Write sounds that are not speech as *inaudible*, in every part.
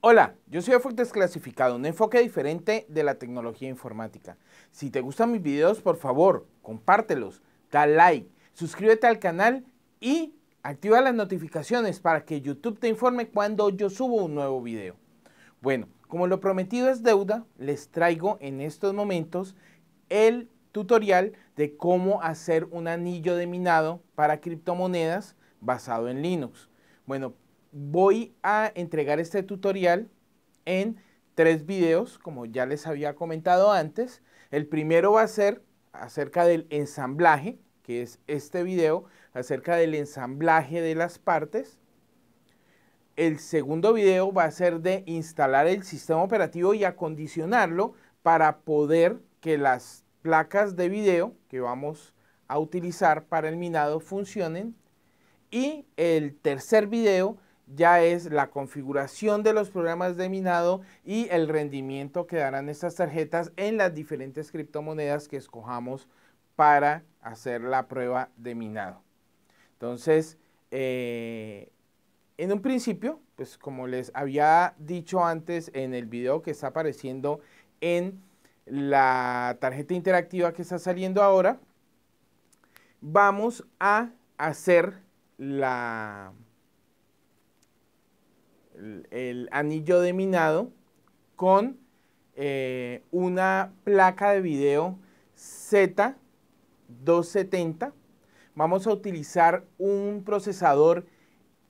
Hola, yo soy Afuerte Desclasificado, un enfoque diferente de la tecnología informática. Si te gustan mis videos, por favor, compártelos, da like, suscríbete al canal y activa las notificaciones para que YouTube te informe cuando yo subo un nuevo video. Bueno, como lo prometido es deuda, les traigo en estos momentos el tutorial de cómo hacer un anillo de minado para criptomonedas basado en Linux. Bueno, voy a entregar este tutorial en tres videos, como ya les había comentado antes. El primero va a ser acerca del ensamblaje, que es este video, acerca del ensamblaje de las partes. El segundo video va a ser de instalar el sistema operativo y acondicionarlo para poder que las placas de video que vamos a utilizar para el minado funcionen. Y el tercer video ya es la configuración de los programas de minado y el rendimiento que darán estas tarjetas en las diferentes criptomonedas que escojamos para hacer la prueba de minado. Entonces, eh, en un principio, pues como les había dicho antes en el video que está apareciendo en la tarjeta interactiva que está saliendo ahora, vamos a hacer la el anillo de minado con eh, una placa de video Z270. Vamos a utilizar un procesador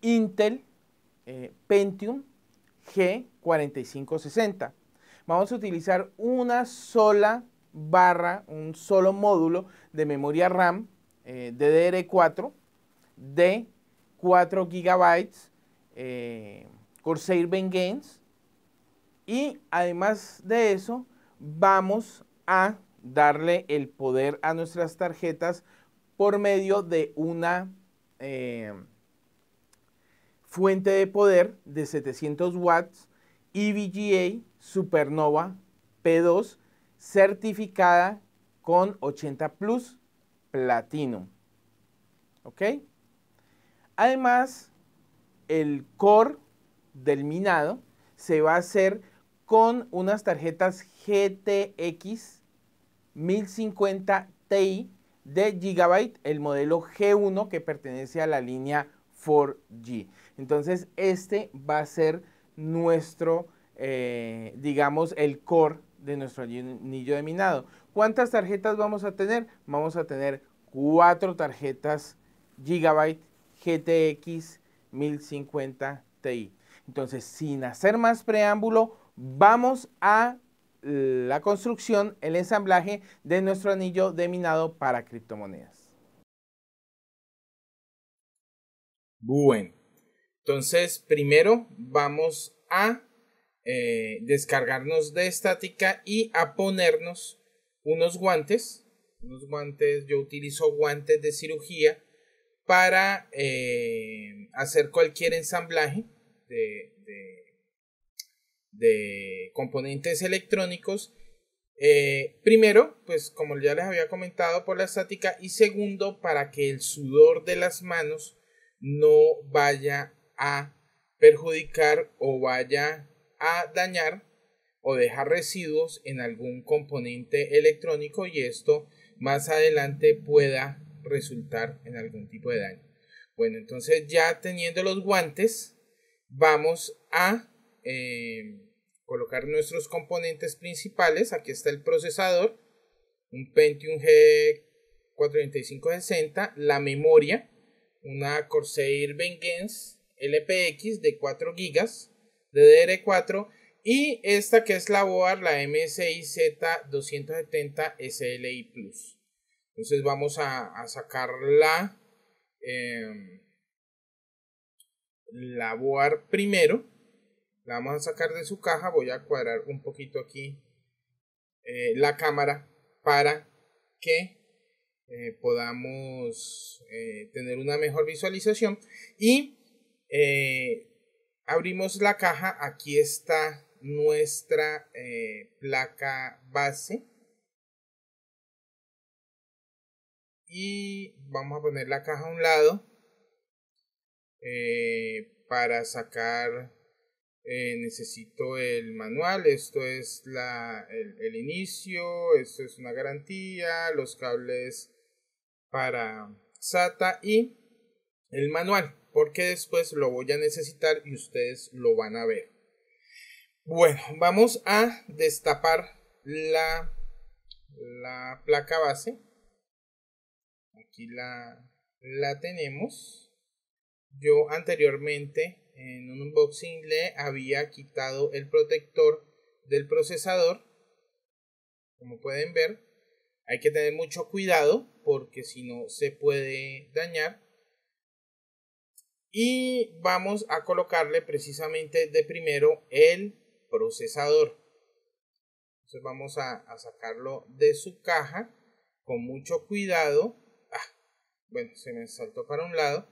Intel eh, Pentium G4560. Vamos a utilizar una sola barra, un solo módulo de memoria RAM eh, DDR4 de 4 GB Corsair Vengeance. Y además de eso, vamos a darle el poder a nuestras tarjetas por medio de una eh, fuente de poder de 700 watts EVGA Supernova P2 certificada con 80 Plus Platinum. ¿Ok? Además, el core del minado se va a hacer con unas tarjetas GTX 1050 Ti de Gigabyte, el modelo G1 que pertenece a la línea 4G. Entonces este va a ser nuestro, eh, digamos, el core de nuestro anillo de minado. ¿Cuántas tarjetas vamos a tener? Vamos a tener cuatro tarjetas Gigabyte GTX 1050 Ti. Entonces, sin hacer más preámbulo, vamos a la construcción, el ensamblaje de nuestro anillo de minado para criptomonedas. Bueno, entonces primero vamos a eh, descargarnos de estática y a ponernos unos guantes. Unos guantes, yo utilizo guantes de cirugía para eh, hacer cualquier ensamblaje de, componentes electrónicos. Eh, primero, pues como ya les había comentado por la estática y segundo, para que el sudor de las manos no vaya a perjudicar o vaya a dañar o dejar residuos en algún componente electrónico y esto más adelante pueda resultar en algún tipo de daño. Bueno, entonces ya teniendo los guantes, vamos a eh, colocar nuestros componentes principales. Aquí está el procesador, un Pentium G43560, la memoria, una Corsair Vengeance LPX de 4 GB de DR4 y esta que es la board, la MSI Z270 SLI Plus. Entonces vamos a, sacarla. Eh, la board primero. La vamos a sacar de su caja. Voy a cuadrar un poquito aquí eh, la cámara para que eh, podamos eh, tener una mejor visualización. Y abrimos la caja. Aquí está nuestra placa base. Y vamos a poner la caja a un lado eh, para sacar eh, necesito el manual, esto es la, el, inicio, esto es una garantía, los cables para SATA y el manual, porque después lo voy a necesitar y ustedes lo van a ver. Bueno, vamos a destapar la, la placa base. Aquí la, la tenemos. Yo anteriormente en un unboxing le había quitado el protector del procesador. Como pueden ver, hay que tener mucho cuidado porque si no se puede dañar. Y vamos a colocarle precisamente de primero el procesador. Entonces vamos a, sacarlo de su caja con mucho cuidado. Ah, bueno, se me saltó para un lado.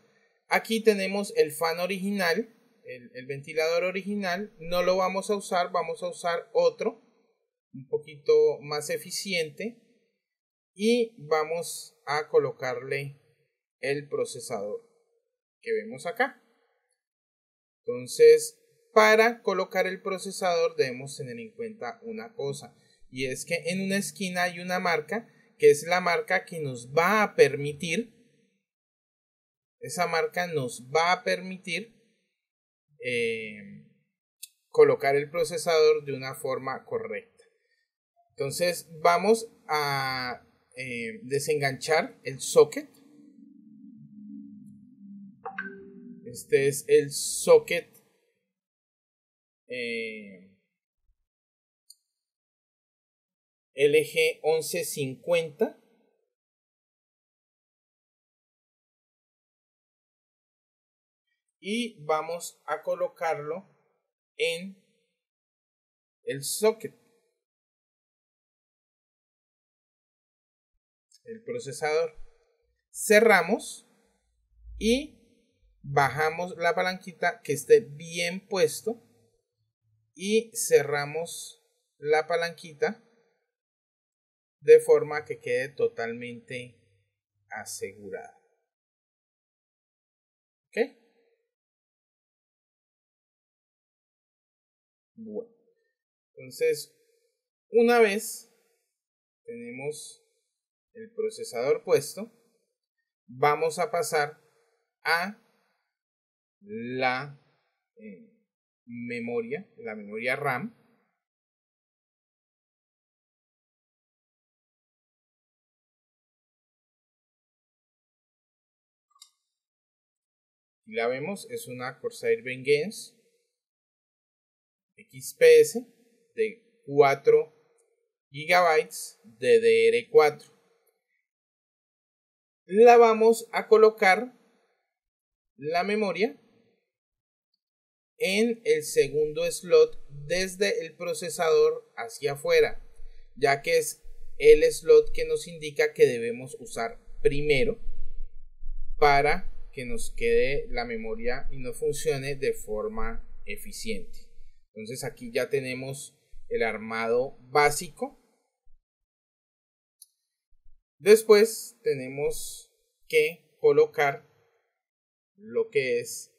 Aquí tenemos el fan original el, ventilador original no lo vamos a usar, vamos a usar otro un poquito más eficiente y vamos a colocarle el procesador que vemos acá. Entonces, para colocar el procesador debemos tener en cuenta una cosa y es que en una esquina hay una marca que es la marca que nos va a permitir esa marca nos va a permitir eh, colocar el procesador de una forma correcta. Entonces vamos a eh, desenganchar el socket. Este es el socket. Eh, LG1150 y vamos a colocarlo en el socket. El procesador. Cerramos y bajamos la palanquita que esté bien puesto y cerramos la palanquita de forma que quede totalmente asegurada. Bueno, entonces, una vez tenemos el procesador puesto, vamos a pasar a la eh, memoria, la memoria RAM. Y la vemos, es una Corsair Vengeance XPS de 4 GB DDR4. La vamos a colocar la memoria en el segundo slot desde el procesador hacia afuera, ya que es el slot que nos indica que debemos usar primero para que nos quede la memoria y no funcione de forma eficiente. Entonces aquí ya tenemos el armado básico. Después tenemos que colocar lo que es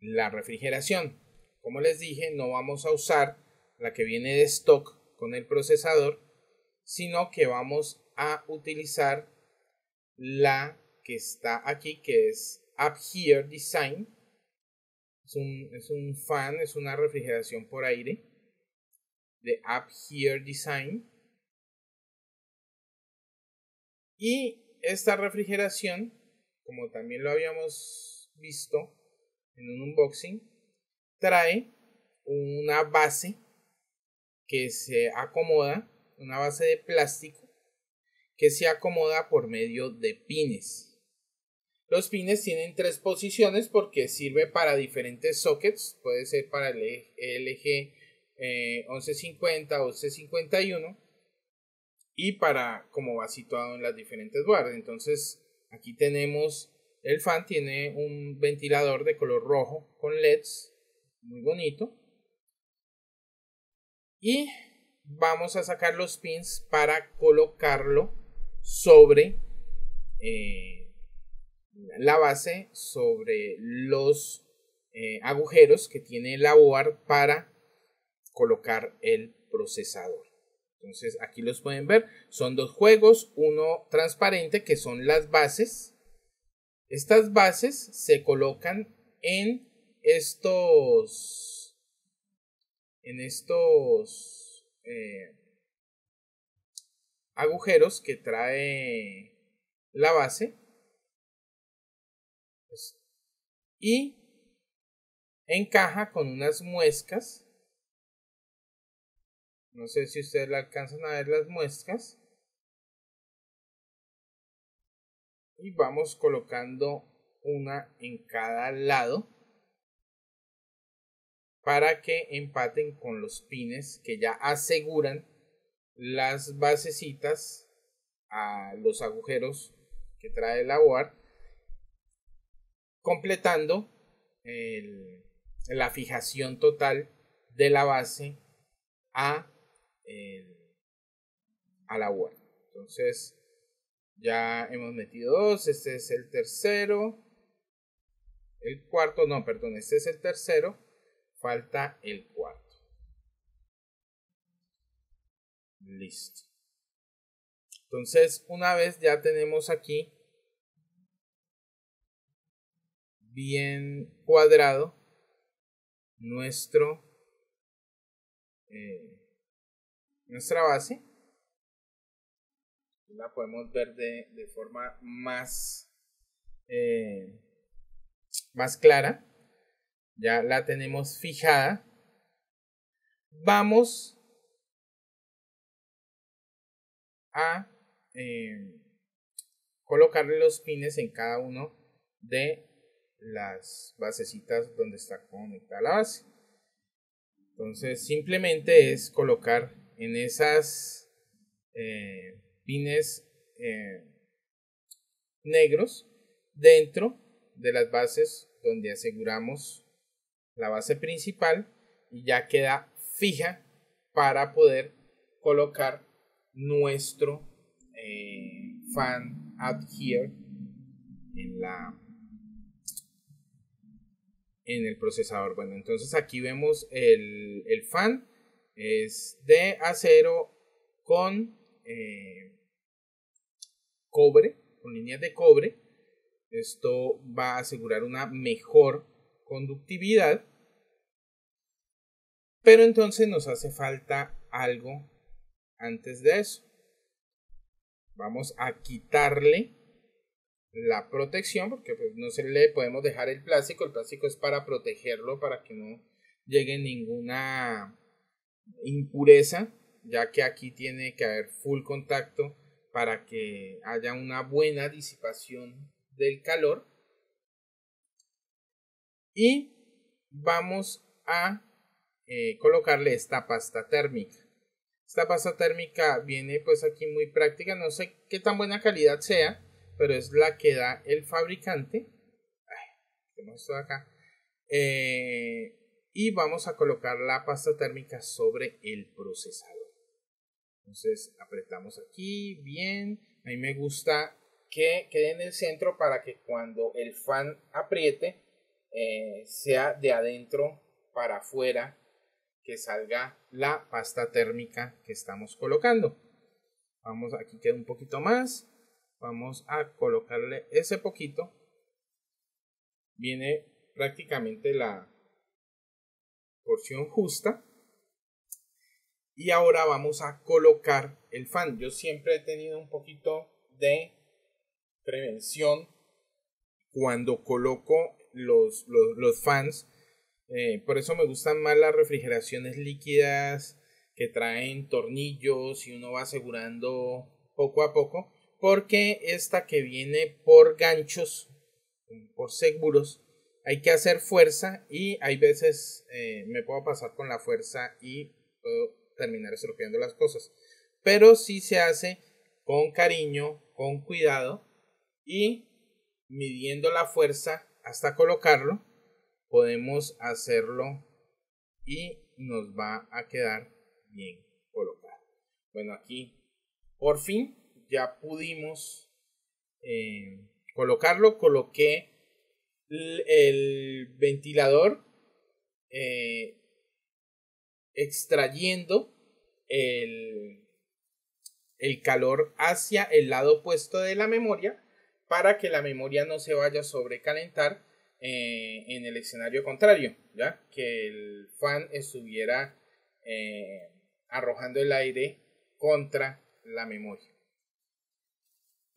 la refrigeración. Como les dije, no vamos a usar la que viene de stock con el procesador, sino que vamos a utilizar la que está aquí, que es Up Here Design, es un, fan, es una refrigeración por aire de Up Here Design. Y esta refrigeración, como también lo habíamos visto en un unboxing, trae una base que se acomoda, una base de plástico que se acomoda por medio de pines. Los pines tienen tres posiciones porque sirve para diferentes sockets, puede ser para el LG 1150 o C51 y para cómo va situado en las diferentes boards. Entonces aquí tenemos el fan, tiene un ventilador de color rojo con LEDs, muy bonito. Y vamos a sacar los pins para colocarlo sobre eh, la base sobre los eh, agujeros que tiene la board para colocar el procesador. Entonces aquí los pueden ver, son dos juegos, uno transparente que son las bases. Estas bases se colocan en estos, en estos eh, agujeros que trae la base y encaja con unas muescas no sé si ustedes la alcanzan a ver las muescas. Y vamos colocando una en cada lado para que empaten con los pines que ya aseguran las basecitas a los agujeros que trae la board completando la fijación total de la base a a la web. Entonces, ya hemos metido dos, este es el tercero, el cuarto, no, perdón, este es el tercero, falta el cuarto. Listo. Entonces, una vez ya tenemos aquí bien cuadrado nuestro eh, nuestra base. La podemos ver de, forma más, eh, más clara. Ya la tenemos fijada. Vamos a eh, colocarle los pines en cada uno de las basecitas donde está conectada la base. Entonces simplemente es colocar en esas eh, pines eh, negros dentro de las bases donde aseguramos la base principal y ya queda fija para poder colocar nuestro eh, fan out here en la en el procesador bueno entonces aquí vemos el, el fan es de acero con eh, cobre, con líneas de cobre. Esto va a asegurar una mejor conductividad. Pero entonces nos hace falta algo antes de eso. Vamos a quitarle la protección porque pues, no se le podemos dejar el plástico. El plástico es para protegerlo, para que no llegue ninguna impureza, ya que aquí tiene que haber full contacto para que haya una buena disipación del calor. Y vamos a eh, colocarle esta pasta térmica. Esta pasta térmica viene pues aquí muy práctica, no sé qué tan buena calidad sea, pero es la que da el fabricante. Ay, acá. Eh, y vamos a colocar la pasta térmica sobre el procesador. Entonces apretamos aquí, bien. A mí me gusta que quede en el centro para que cuando el fan apriete eh, sea de adentro para afuera que salga la pasta térmica que estamos colocando. Vamos, aquí queda un poquito más. Vamos a colocarle ese poquito. Viene prácticamente la, porción justa. Y ahora vamos a colocar el fan. Yo siempre he tenido un poquito de prevención cuando coloco los, los, fans. Eh, por eso me gustan más las refrigeraciones líquidas que traen tornillos y uno va asegurando poco a poco. Porque esta que viene por ganchos, por seguros, hay que hacer fuerza y hay veces eh, me puedo pasar con la fuerza y puedo terminar estropeando las cosas. Pero si se hace con cariño, con cuidado y midiendo la fuerza hasta colocarlo, podemos hacerlo y nos va a quedar bien colocado. Bueno, aquí por fin ya pudimos eh, colocarlo, coloqué el ventilador eh, extrayendo el, el calor hacia el lado opuesto de la memoria para que la memoria no se vaya a sobrecalentar eh, en el escenario contrario, ¿ya? Que el fan estuviera arrojando el aire contra la memoria.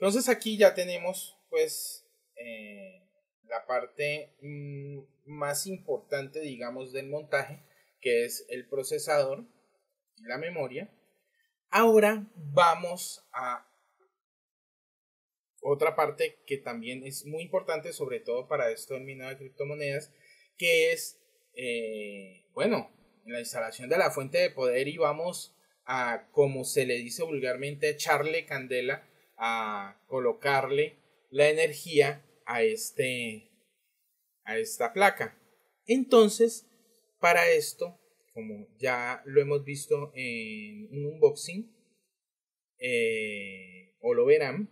Entonces aquí ya tenemos pues eh, la parte mm, más importante digamos del montaje que es el procesador y la memoria. Ahora vamos a otra parte que también es muy importante, sobre todo para esto del minado de criptomonedas, que es, eh, bueno, la instalación de la fuente de poder y vamos a, como se le dice vulgarmente, echarle candela, a colocarle la energía a, este, a esta placa. Entonces, para esto, como ya lo hemos visto en un unboxing, eh, o lo verán,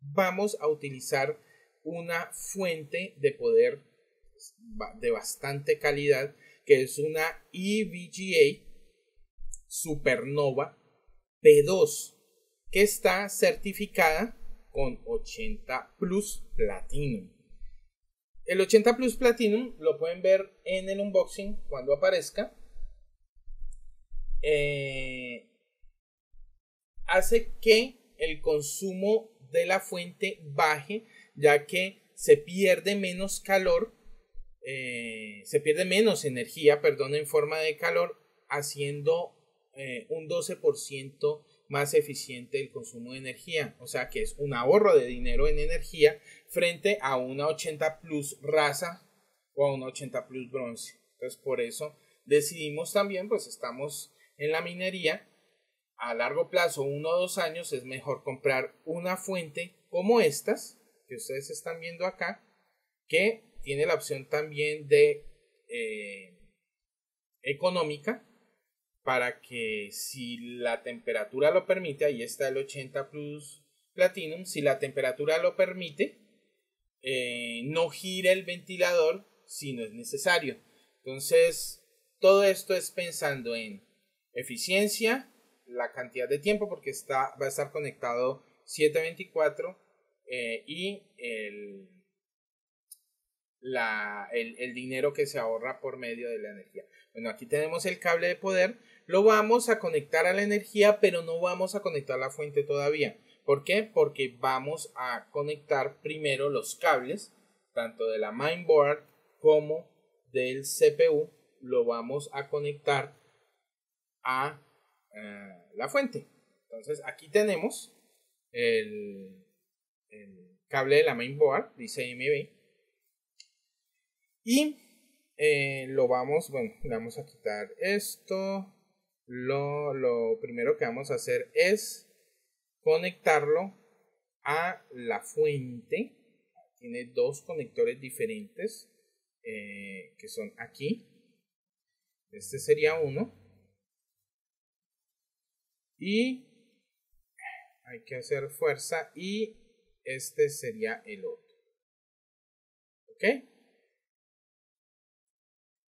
vamos a utilizar una fuente de poder de bastante calidad que es una EVGA Supernova P2 que está certificada con 80 Plus Platinum. El 80 Plus Platinum lo pueden ver en el unboxing cuando aparezca. Eh, hace que el consumo de la fuente baje, ya que se pierde menos calor, eh, se pierde menos energía, perdón, en forma de calor, haciendo eh, un 12% más eficiente el consumo de energía. O sea que es un ahorro de dinero en energía frente a una 80 Plus raza o a una 80 Plus bronce. Entonces por eso decidimos también, pues estamos en la minería a largo plazo, uno o dos años, es mejor comprar una fuente como estas, que ustedes están viendo acá, que tiene la opción también de eh, económica, para que si la temperatura lo permite, ahí está el 80 Plus Platinum, si la temperatura lo permite, eh, no gire el ventilador si no es necesario. Entonces, todo esto es pensando en eficiencia, la cantidad de tiempo porque está, va a estar conectado 724 eh, y el, la, el, el, dinero que se ahorra por medio de la energía. Bueno, aquí tenemos el cable de poder, lo vamos a conectar a la energía, pero no vamos a conectar la fuente todavía. ¿Por qué? Porque vamos a conectar primero los cables, tanto de la mainboard como del CPU, lo vamos a conectar a eh, la fuente. Entonces aquí tenemos el, cable de la mainboard, dice MB. Y eh, lo vamos, bueno, vamos a quitar esto. Lo, lo primero que vamos a hacer es conectarlo a la fuente. Tiene dos conectores diferentes eh, que son aquí. Este sería uno y hay que hacer fuerza y este sería el otro. ¿Ok?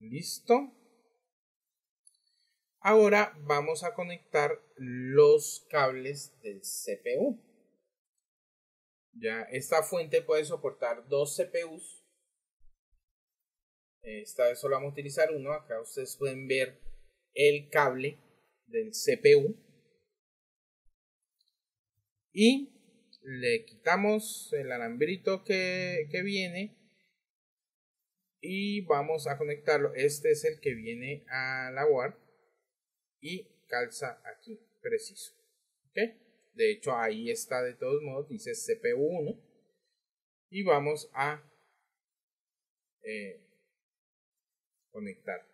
Listo. Ahora vamos a conectar los cables del CPU. Ya, esta fuente puede soportar dos CPUs. Esta vez solo vamos a utilizar uno. Acá ustedes pueden ver el cable del CPU y le quitamos el alambrito que, viene y vamos a conectarlo. Este es el que viene a la y calza aquí preciso. De hecho, ahí está de todos modos, dice CPU1 y vamos a eh, conectar.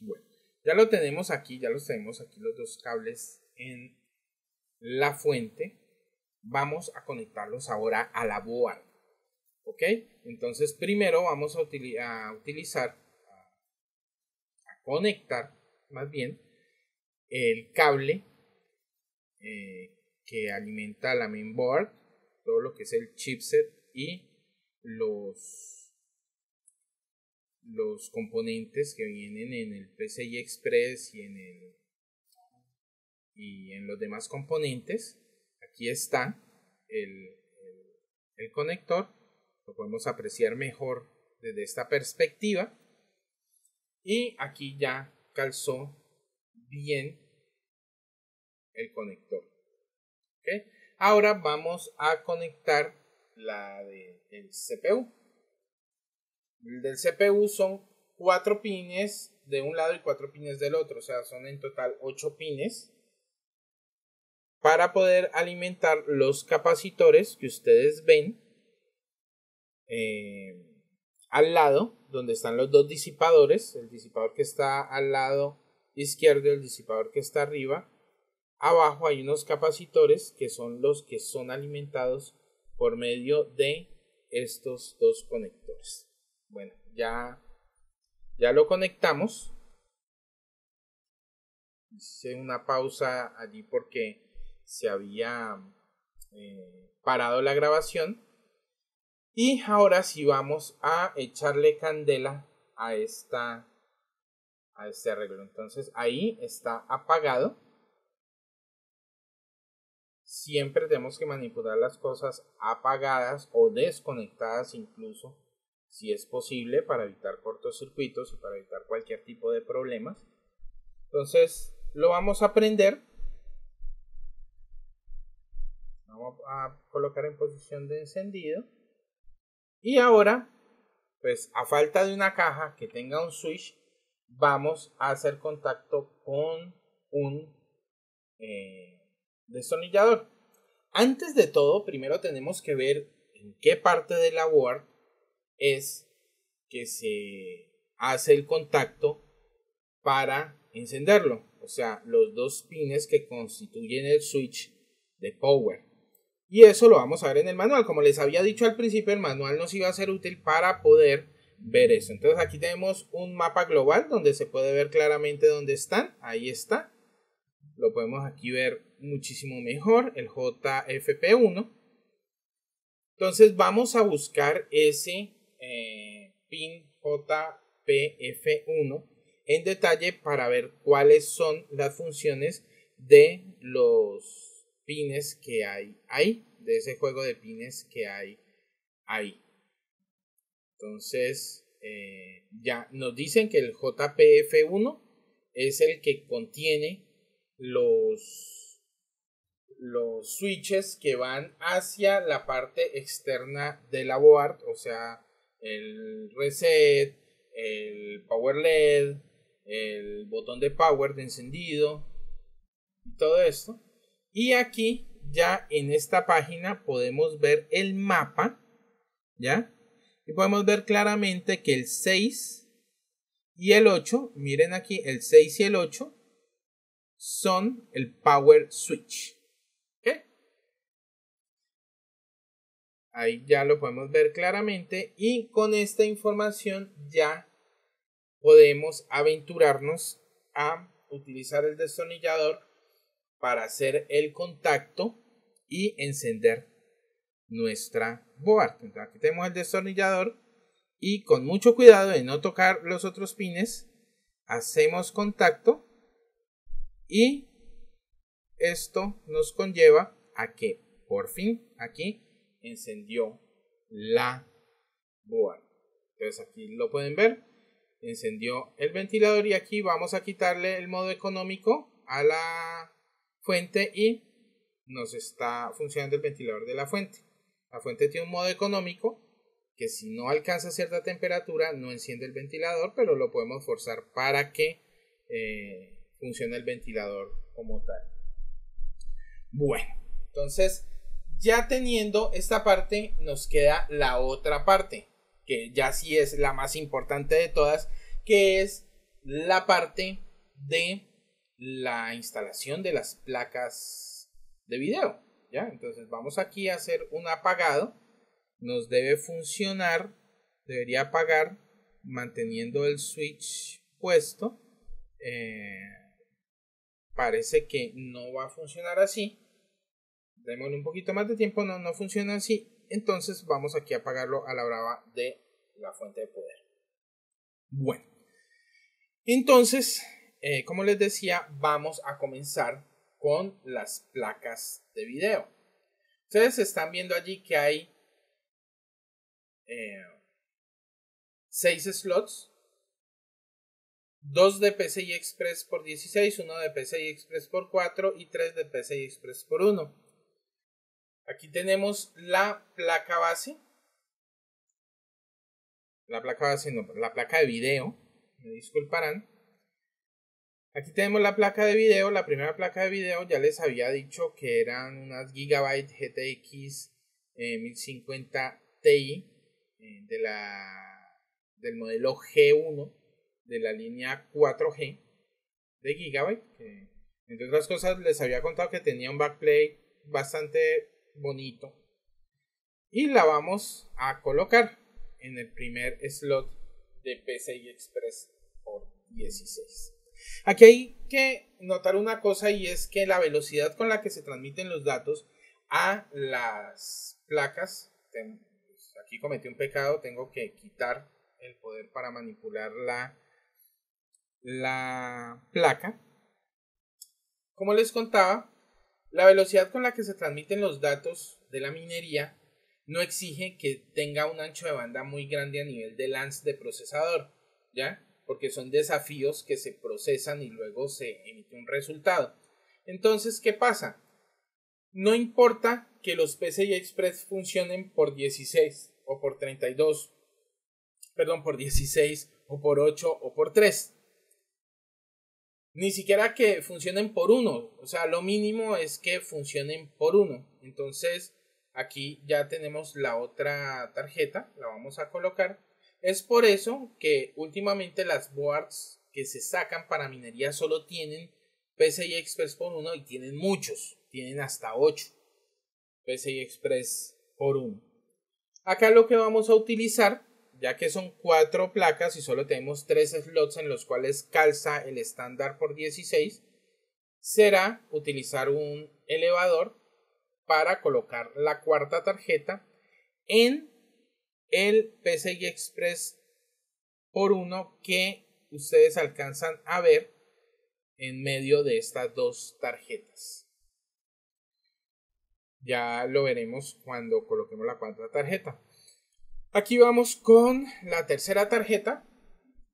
Bueno, ya lo tenemos aquí, ya los tenemos aquí los dos cables en la fuente, vamos a conectarlos ahora a la board. ¿Ok? Entonces primero vamos a, utilizar, a, conectar más bien el cable eh, que alimenta la mainboard, todo lo que es el chipset y los, los componentes que vienen en el PCI Express y en, el, y en los demás componentes. Aquí está el, el conector, lo podemos apreciar mejor desde esta perspectiva. Y aquí ya calzó bien el conector. Ahora vamos a conectar la del CPU. El del CPU son cuatro pines de un lado y cuatro pines del otro, o sea, son en total ocho pines para poder alimentar los capacitores que ustedes ven eh, al lado, donde están los dos disipadores, el disipador que está al lado izquierdo y el disipador que está arriba, Abajo hay unos capacitores que son los que son alimentados por medio de estos dos conectores. Bueno, ya, ya lo conectamos. Hice una pausa allí porque se había eh, parado la grabación. Y ahora sí vamos a echarle candela a esta a este arreglo. Entonces ahí está apagado siempre tenemos que manipular las cosas apagadas o desconectadas incluso, si es posible, para evitar cortocircuitos y para evitar cualquier tipo de problemas. Entonces, lo vamos a prender. Vamos a colocar en posición de encendido. Y ahora, pues a falta de una caja que tenga un switch, vamos a hacer contacto con un eh, destornillador. Antes de todo, primero tenemos que ver en qué parte de la board es que se hace el contacto para encenderlo. O sea, los dos pines que constituyen el switch de power. Y eso lo vamos a ver en el manual. Como les había dicho al principio, el manual nos iba a ser útil para poder ver eso. Entonces aquí tenemos un mapa global donde se puede ver claramente dónde están. Ahí está. Lo podemos aquí ver muchísimo mejor, el JFP1. Entonces vamos a buscar ese eh, pin JPF1 en detalle para ver cuáles son las funciones de los pines que hay ahí, de ese juego de pines que hay ahí. Entonces, eh, ya nos dicen que el JPF1 es el que contiene los, los switches que van hacia la parte externa de la board, o sea, el reset, el power LED, el botón de power de encendido y todo esto. Y aquí ya en esta página podemos ver el mapa, ¿ya? Y podemos ver claramente que el 6 y el 8, miren aquí, el 6 y el 8 son el power switch. Ahí ya lo podemos ver claramente y con esta información ya podemos aventurarnos a utilizar el destornillador para hacer el contacto y encender nuestra board. aquí tenemos el destornillador y con mucho cuidado de no tocar los otros pines hacemos contacto y esto nos conlleva a que por fin aquí encendió la board. Entonces aquí lo pueden ver. Encendió el ventilador y aquí vamos a quitarle el modo económico a la fuente y nos está funcionando el ventilador de la fuente. La fuente tiene un modo económico que si no alcanza cierta temperatura no enciende el ventilador, pero lo podemos forzar para que eh, funciona el ventilador como tal. Bueno, entonces ya teniendo esta parte nos queda la otra parte, que ya sí es la más importante de todas, que es la parte de la instalación de las placas de video. ¿ya? Entonces vamos aquí a hacer un apagado. Nos debe funcionar, debería apagar manteniendo el switch puesto. Eh, parece que no va a funcionar así. Démosle un poquito más de tiempo, no, no funciona así. entonces vamos aquí a apagarlo a la brava de la fuente de poder. Bueno, entonces, eh, como les decía, vamos a comenzar con las placas de video. Ustedes están viendo allí que hay eh, seis slots, dos de PCI Express por 16, uno de PCI Express por 4 y tres de PCI Express por 1. Aquí tenemos la placa base. La placa base, no, la placa de video. Me disculparán. Aquí tenemos la placa de video. La primera placa de video ya les había dicho que eran unas Gigabyte GTX 1050 Ti de la, del modelo G1 de la línea 4G de Gigabyte. Entre otras cosas, les había contado que tenía un backplay bastante bonito. Y la vamos a colocar en el primer slot de PCI Express por 16. Aquí hay que notar una cosa y es que la velocidad con la que se transmiten los datos a las placas, pues, aquí cometí un pecado, tengo que quitar el poder para manipular la, la placa. Como les contaba, la velocidad con la que se transmiten los datos de la minería no exige que tenga un ancho de banda muy grande a nivel de lance de procesador, ¿ya? Porque son desafíos que se procesan y luego se emite un resultado. Entonces, ¿qué pasa? No importa que los PCI Express funcionen por 16 o por 32, perdón, por 16 o por 8 o por 3 ni siquiera que funcionen por uno. O sea, lo mínimo es que funcionen por uno. Entonces, aquí ya tenemos la otra tarjeta. La vamos a colocar. Es por eso que últimamente las boards que se sacan para minería solo tienen PCI Express por uno y tienen muchos. Tienen hasta 8 PCI Express por uno. Acá lo que vamos a utilizar ya que son cuatro placas y solo tenemos tres slots en los cuales calza el estándar por 16, será utilizar un elevador para colocar la cuarta tarjeta en el PCI Express por uno que ustedes alcanzan a ver en medio de estas dos tarjetas. Ya lo veremos cuando coloquemos la cuarta tarjeta. Aquí vamos con la tercera tarjeta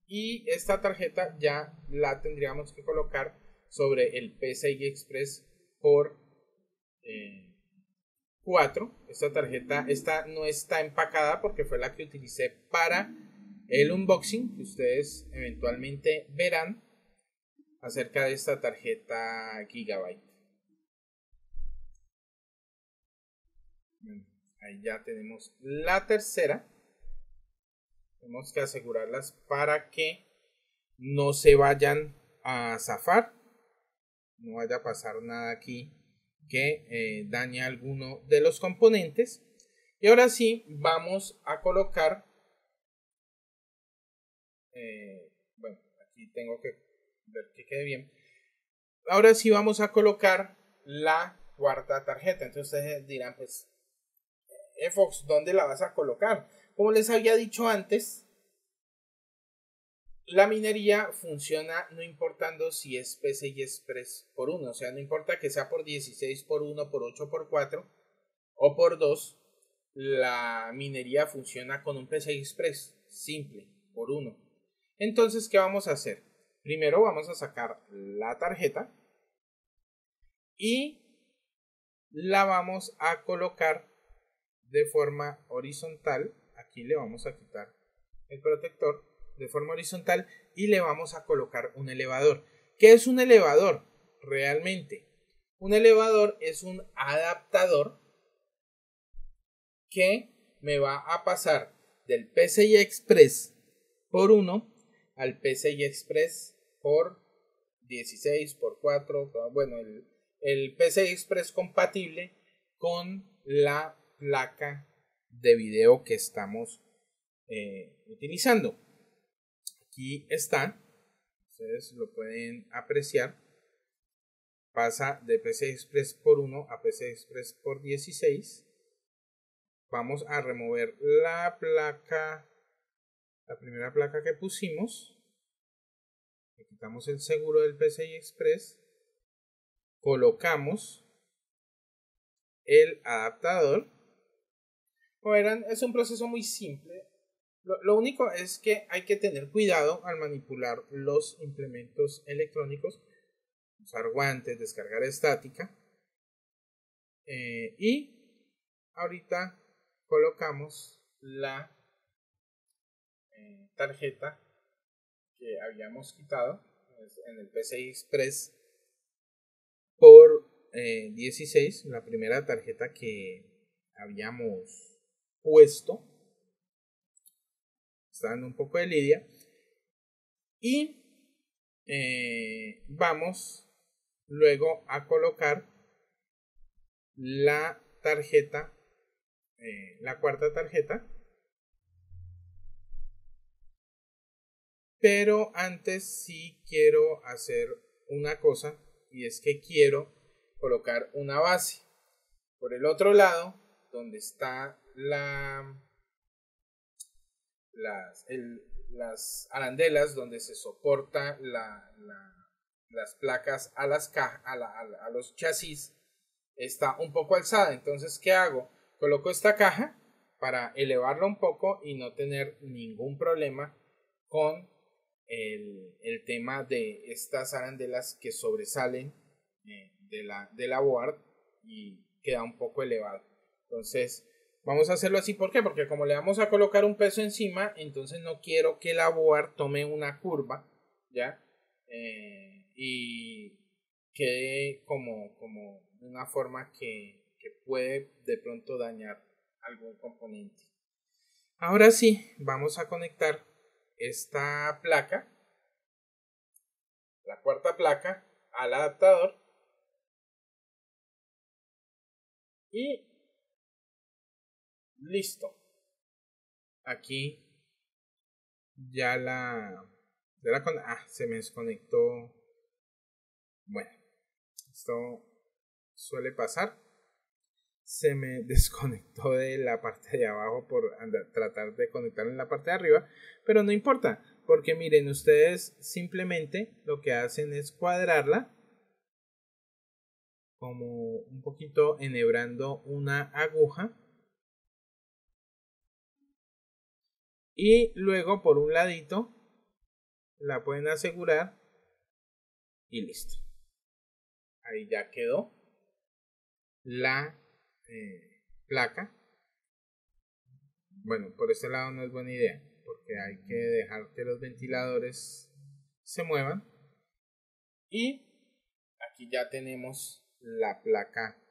y esta tarjeta ya la tendríamos que colocar sobre el PCI Express por 4. Eh, esta tarjeta esta no está empacada porque fue la que utilicé para el unboxing que ustedes eventualmente verán acerca de esta tarjeta Gigabyte. Ahí ya tenemos la tercera. Tenemos que asegurarlas para que no se vayan a zafar. No vaya a pasar nada aquí que eh, dañe alguno de los componentes. Y ahora sí, vamos a colocar. Eh, bueno, aquí tengo que ver que quede bien. Ahora sí vamos a colocar la cuarta tarjeta. Entonces dirán, pues Fox, ¿dónde la vas a colocar? Como les había dicho antes, la minería funciona no importando si es PCI Express por 1, o sea, no importa que sea por 16 por 1, por 8 por 4 o por 2, la minería funciona con un PCI Express simple, por 1. Entonces, ¿qué vamos a hacer? Primero vamos a sacar la tarjeta y la vamos a colocar de forma horizontal. Aquí le vamos a quitar el protector de forma horizontal y le vamos a colocar un elevador. ¿Qué es un elevador? Realmente, un elevador es un adaptador que me va a pasar del PCI Express por 1 al PCI Express por 16, por 4, bueno, el, el PCI Express compatible con la placa de video que estamos eh, utilizando. Aquí está, ustedes lo pueden apreciar. Pasa de PC Express por 1 a PC Express por 16. vamos a remover la placa, la primera placa que pusimos. Le quitamos el seguro del PCI Express. Colocamos el adaptador. Como verán, es un proceso muy simple. Lo, lo, único es que hay que tener cuidado al manipular los implementos electrónicos. Usar guantes, descargar estática. Eh, y ahorita colocamos la eh, tarjeta que habíamos quitado en el PCI Express por 16, eh, la primera tarjeta que habíamos puesto. Está dando un poco de lidia. Y vamos luego a colocar la tarjeta, eh, la cuarta tarjeta. Pero antes sí quiero hacer una cosa y es que quiero colocar una base. Por el otro lado, donde está la, las, las arandelas, donde se soporta la, las placas a, las a, los chasis, está un poco alzada. Entonces, ¿qué hago? Coloco esta caja para elevarla un poco y no tener ningún problema con el, tema de estas arandelas que sobresalen eh, de, la, de la board y queda un poco elevado. Entonces, vamos a hacerlo así. ¿Por qué? Porque como le vamos a colocar un peso encima, entonces no quiero que la board tome una curva, ¿ya? Eh, y quede como, como una forma que, que puede de pronto dañar algún componente. Ahora sí, vamos a conectar esta placa, la cuarta placa, al adaptador. Y listo. Aquí ya la, ya la ah, se me desconectó. Bueno, esto suele pasar. Se me *laughs* desconectó de la parte de abajo por tratar de conectar en la parte de arriba, pero no importa, porque miren, ustedes simplemente lo que hacen es cuadrarla como un poquito enhebrando una aguja y luego por un ladito la pueden asegurar y listo ahí ya quedó la eh, placa. Bueno, por este lado no es buena idea, porque hay que dejar que los ventiladores se muevan. Y aquí ya tenemos la placa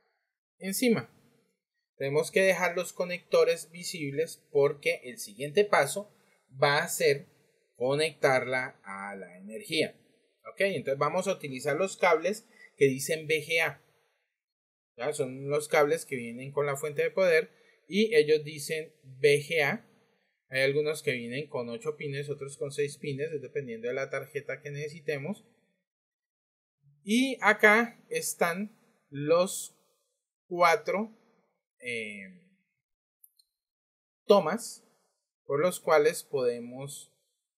encima. Tenemos que dejar los conectores visibles porque el siguiente paso va a ser conectarla a la energía. Ok, entonces vamos a utilizar los cables que dicen VGA. Son los cables que vienen con la fuente de poder y ellos dicen VGA. Hay algunos que vienen con 8 pines, otros con 6 pines, dependiendo de la tarjeta que necesitemos. Y acá están los cuatro eh, tomas por los cuales podemos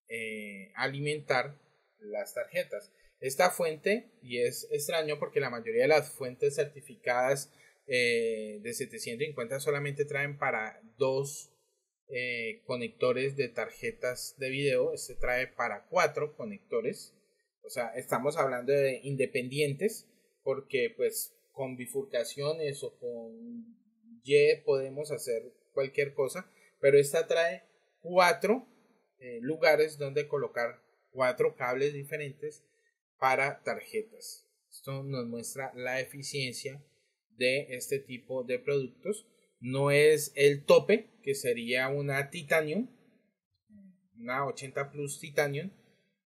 eh, alimentar las tarjetas. Esta fuente, y es extraño porque la mayoría de las fuentes certificadas eh, de 750 solamente traen para dos eh, conectores de tarjetas de video. Este trae para cuatro conectores. O sea, estamos hablando de independientes porque pues con bifurcaciones o con Y podemos hacer cualquier cosa. Pero esta trae cuatro eh, lugares donde colocar cuatro cables diferentes para tarjetas. Esto nos muestra la eficiencia de este tipo de productos. No es el tope, que sería una Titanium, una 80 Plus Titanium,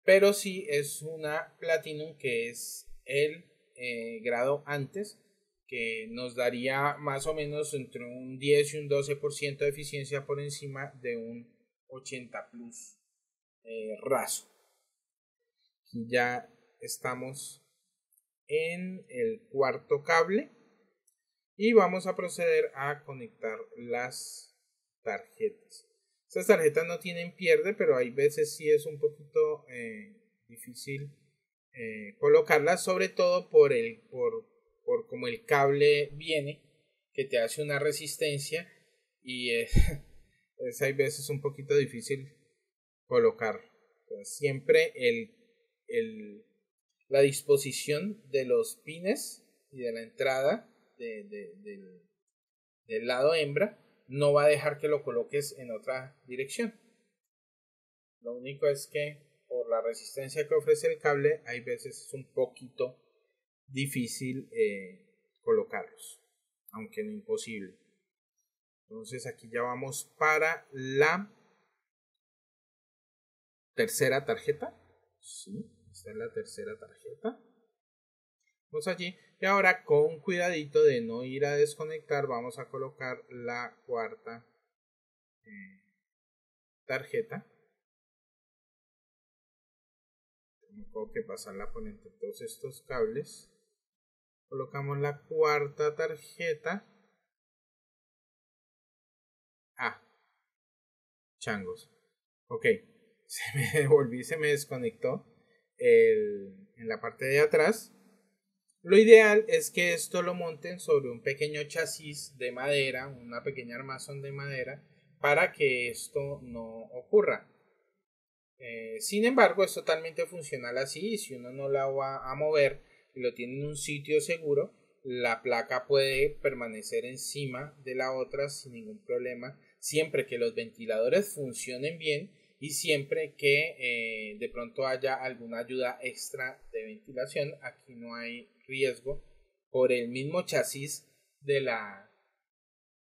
pero sí es una Platinum que es el eh, grado antes, que nos daría más o menos entre un 10 y un 12% de eficiencia por encima de un 80 Plus eh, raso. ya estamos en el cuarto cable y vamos a proceder a conectar las tarjetas. Estas tarjetas no tienen pierde, pero hay veces sí es un poquito eh, difícil eh, colocarlas, sobre todo por el por, por como el cable viene, que te hace una resistencia y es, *laughs* es hay veces un poquito difícil colocar. siempre el, el, la disposición de los pines y de la entrada del, lado hembra no va a dejar que lo coloques en otra dirección. Lo único es que por la resistencia que ofrece el cable hay veces es un poquito difícil eh, colocarlos, aunque no imposible. Entonces aquí ya vamos para la tercera tarjeta. Sí, esta es la tercera tarjeta. Vamos allí y ahora con cuidadito de no ir a desconectar vamos a colocar la cuarta eh, tarjeta. Tengo que pasarla por entre todos estos cables. Colocamos la cuarta tarjeta. Ah, changos. Ok, *laughs* se me devolví, se me desconectó el, en la parte de atrás lo ideal es que esto lo monten sobre un pequeño chasis de madera, una pequeña armazón de madera, para que esto no ocurra. Eh, sin embargo, es totalmente funcional así si uno no la va a mover lo tiene en un sitio seguro, la placa puede permanecer encima de la otra sin ningún problema, siempre que los ventiladores funcionen bien y siempre que eh, de pronto haya alguna ayuda extra de ventilación. Aquí no hay riesgo por el mismo chasis de la,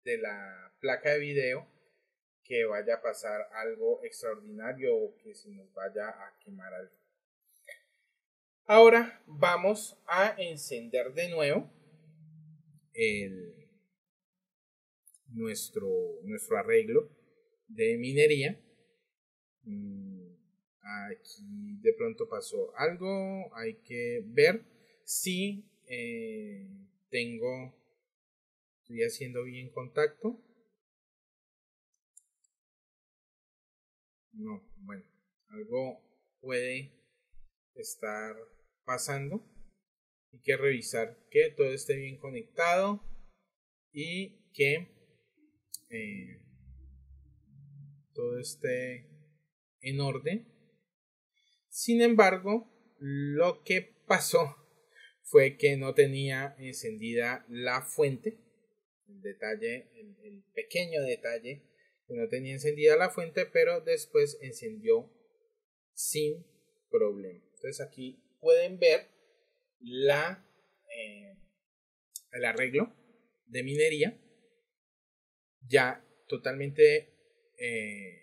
de la placa de video que vaya a pasar algo extraordinario o que se nos vaya a quemar algo. Ahora vamos a encender de nuevo el, nuestro, nuestro arreglo de minería. Mm, aquí de pronto pasó algo, hay que ver si eh, tengo, estoy haciendo bien contacto. No, bueno, algo puede estar pasando. Hay que revisar que todo esté bien conectado y que eh, todo esté en orden. Sin embargo, lo que pasó fue que no tenía encendida la fuente. El detalle, el, pequeño detalle, que no tenía encendida la fuente, pero después encendió sin problema. Entonces aquí pueden ver la, eh, el arreglo de minería ya totalmente eh,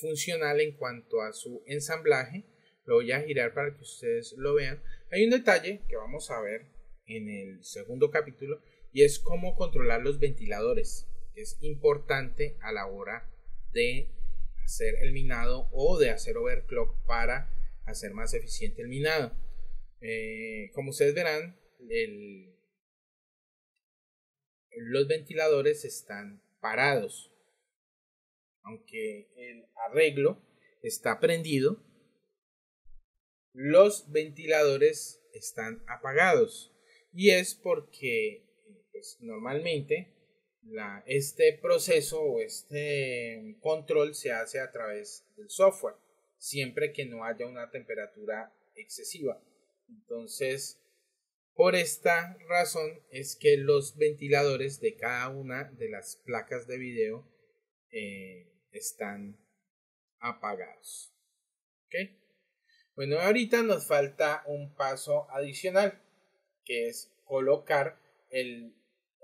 funcional en cuanto a su ensamblaje. Lo voy a girar para que ustedes lo vean. Hay un detalle que vamos a ver en el segundo capítulo y es cómo controlar los ventiladores. Es importante a la hora de hacer el minado o de hacer overclock para hacer más eficiente el minado. Eh, como ustedes verán, los ventiladores están parados. Aunque el arreglo está prendido, los ventiladores están apagados y es porque pues, normalmente este proceso o este control se hace a través del software siempre que no haya una temperatura excesiva entonces por esta razón es que los ventiladores de cada una de las placas de video eh, están apagados. Bueno, ahorita nos falta un paso adicional, que es colocar el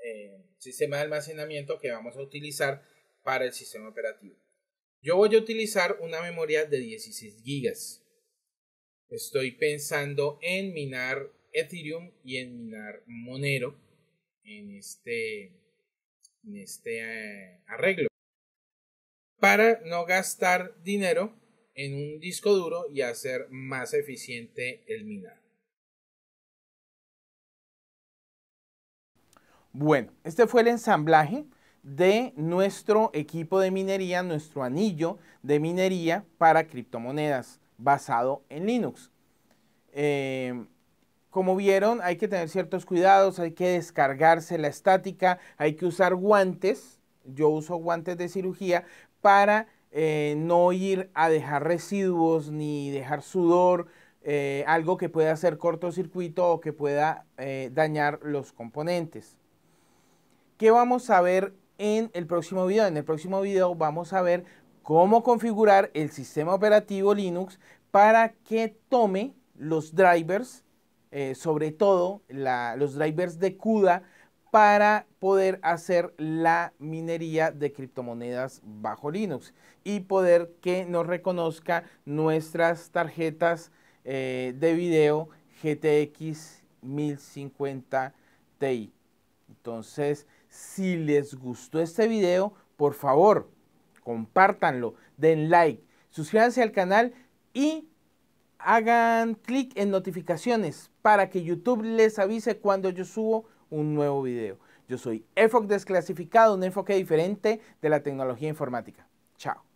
eh, sistema de almacenamiento que vamos a utilizar para el sistema operativo. Yo voy a utilizar una memoria de 16 GB. Estoy pensando en minar Ethereum y en minar Monero en este, en este eh, arreglo. Para no gastar dinero en un disco duro y hacer más eficiente el minado. Bueno, este fue el ensamblaje de nuestro equipo de minería, nuestro anillo de minería para criptomonedas basado en Linux. Eh, como vieron, hay que tener ciertos cuidados, hay que descargarse la estática, hay que usar guantes. Yo uso guantes de cirugía para eh, no ir a dejar residuos ni dejar sudor, eh, algo que pueda hacer cortocircuito o que pueda dañar los componentes. ¿Qué vamos a ver en el próximo video? En el próximo video vamos a ver cómo configurar el sistema operativo Linux para que tome los drivers, eh, sobre todo los drivers de CUDA, para poder hacer la minería de criptomonedas bajo Linux y poder que nos reconozca nuestras tarjetas eh, de video GTX 1050 Ti. Entonces, si les gustó este video, por favor, compártanlo, den like, suscríbanse al canal y hagan clic en notificaciones para que YouTube les avise cuando yo subo un nuevo video. Yo soy EFOC Desclasificado, un enfoque diferente de la tecnología informática. Chao.